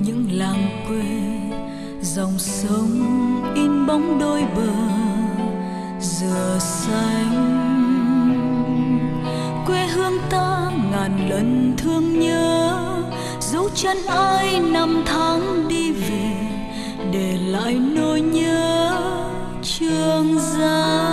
những làng quê, dòng sông in bóng đôi bờ dừa xanh. Quê hương ta ngàn lần thương nhớ, dấu chân ai năm tháng đi về, để lại nỗi nhớ trường giang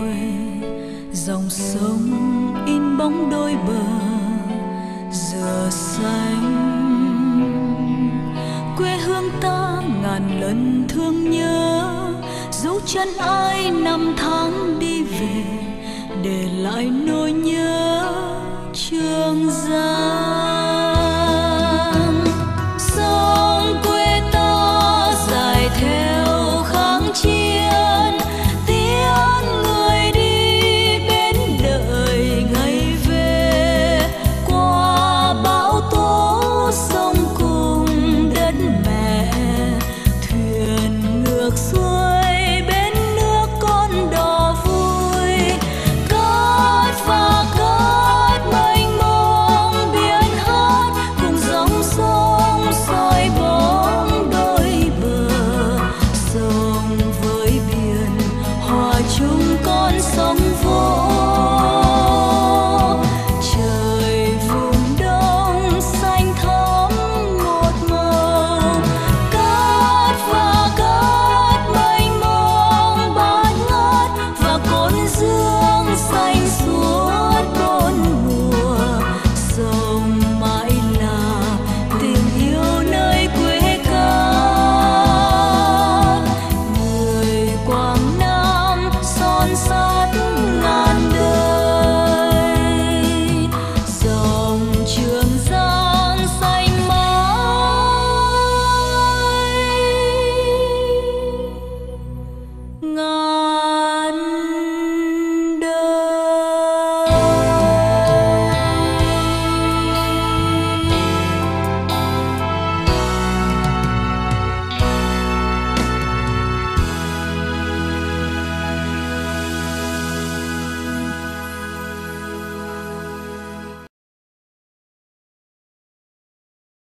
quê, dòng sông in bóng đôi bờ dừa xanh. Quê hương ta ngàn lần thương nhớ, dấu chân ai năm tháng đi về, để lại nỗi nhớ trường giang